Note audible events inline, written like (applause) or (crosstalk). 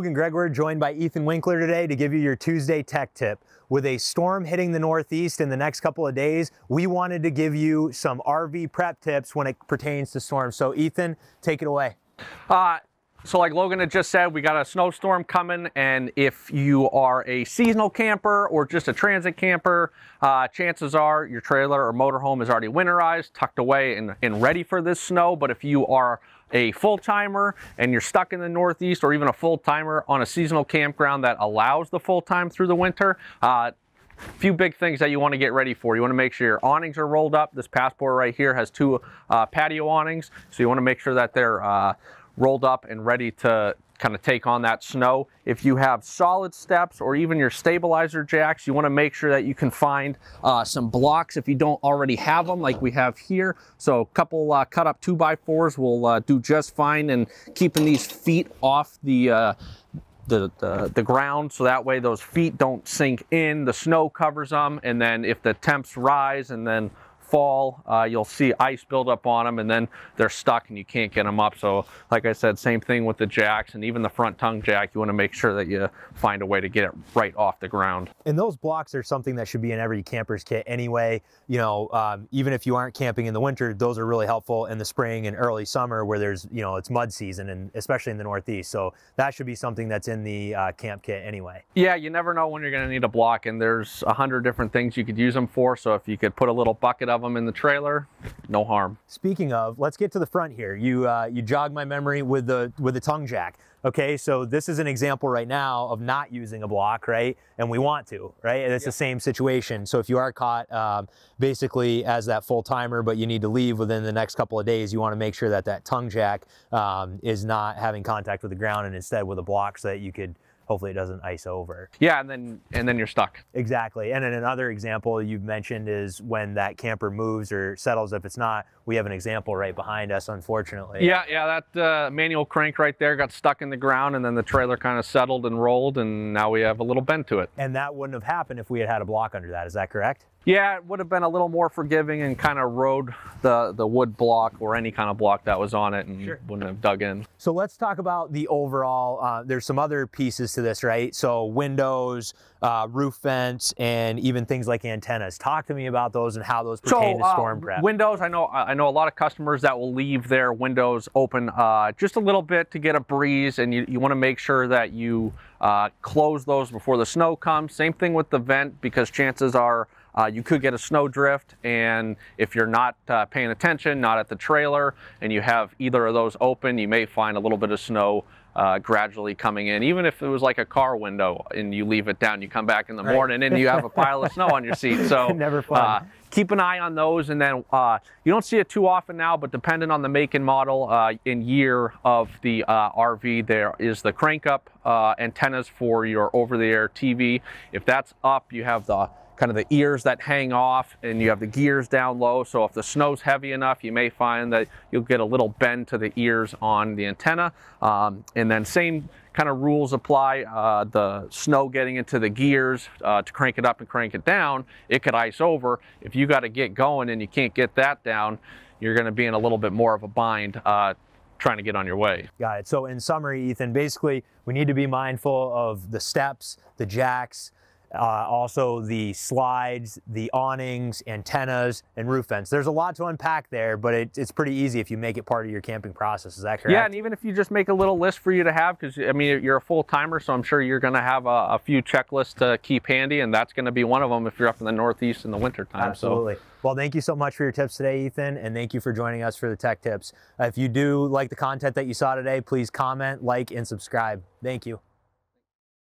Logan Gregor, joined by Ethan Winkler today to give you your Tuesday tech tip. With a storm hitting the Northeast in the next couple of days, we wanted to give you some RV prep tips when it pertains to storms. So Ethan, take it away. Uh, so like Logan had just said, we got a snowstorm coming and if you are a seasonal camper or just a transit camper, uh, chances are your trailer or motorhome is already winterized, tucked away and, and ready for this snow. But if you are a full-timer and you're stuck in the Northeast or even a full-timer on a seasonal campground that allows the full-time through the winter, uh, few big things that you want to get ready for. You want to make sure your awnings are rolled up. This passport right here has two uh, patio awnings, so you want to make sure that they're uh, rolled up and ready to kind of take on that snow. If you have solid steps or even your stabilizer jacks, you want to make sure that you can find uh, some blocks if you don't already have them like we have here. So a couple uh, cut up two by fours will uh, do just fine and keeping these feet off the uh, the, the, the, ground so that way those feet don't sink in, the snow covers them, and then if the temps rise and then fall, uh, you'll see ice build up on them and then they're stuck and you can't get them up. So like I said, same thing with the jacks and even the front tongue jack, you wanna make sure that you find a way to get it right off the ground. And those blocks are something that should be in every camper's kit anyway. You know, um, even if you aren't camping in the winter, those are really helpful in the spring and early summer where there's, you know, it's mud season and especially in the Northeast. So that should be something that's in the uh, camp kit anyway. Yeah, you never know when you're gonna need a block and there's a hundred different things you could use them for. So if you could put a little bucket of them in the trailer, no harm. Speaking of, let's get to the front here. You uh, you jog my memory with the with the tongue jack. Okay, so this is an example right now of not using a block, right? And we want to, right? And it's the same situation. So if you are caught um, basically as that full timer, but you need to leave within the next couple of days, you want to make sure that that tongue jack um, is not having contact with the ground and instead with a block so that you could hopefully it doesn't ice over. Yeah, and then and then you're stuck. Exactly. And then another example you've mentioned is when that camper moves or settles. If it's not, we have an example right behind us, unfortunately. Yeah, yeah, that uh, manual crank right there got stuck in the ground and then the trailer kind of settled and rolled and now we have a little bend to it. And that wouldn't have happened if we had had a block under that. Is that correct? Yeah, it would have been a little more forgiving and kind of rode the, the wood block or any kind of block that was on it and sure. wouldn't have dug in. So let's talk about the overall, uh, there's some other pieces to this, right? So windows, uh, roof vents, and even things like antennas. Talk to me about those and how those pertain so, to uh, storm prep. Windows, I know I know a lot of customers that will leave their windows open uh, just a little bit to get a breeze and you, you want to make sure that you uh, close those before the snow comes. Same thing with the vent because chances are uh, you could get a snow drift and if you're not uh, paying attention, not at the trailer, and you have either of those open, you may find a little bit of snow uh, gradually coming in. Even if it was like a car window and you leave it down, you come back in the right. morning and you have a pile of snow on your seat. (laughs) So never fun. Uh, keep an eye on those and then uh, you don't see it too often now but depending on the make and model uh, in year of the uh, RV there is the crank up uh, antennas for your over-the-air TV if that's up you have the kind of the ears that hang off and you have the gears down low. So if the snow's heavy enough, you may find that you'll get a little bend to the ears on the antenna. Um, and then same kind of rules apply. Uh, the snow getting into the gears uh, to crank it up and crank it down, it could ice over. If you got to get going and you can't get that down, you're going to be in a little bit more of a bind uh, trying to get on your way. Got it. So in summary, Ethan, basically we need to be mindful of the steps, the jacks, uh, also the slides, the awnings, antennas, and roof vents. There's a lot to unpack there, but it, it's pretty easy if you make it part of your camping process. Is that correct? Yeah, and even if you just make a little list for you to have, because I mean, you're a full timer, so I'm sure you're going to have a, a, few checklists to keep handy, and that's going to be one of them if you're up in the Northeast in the wintertime. Absolutely. So. Well, thank you so much for your tips today, Ethan, and thank you for joining us for the tech tips. Uh, if you do like the content that you saw today, please comment, like, and subscribe. Thank you.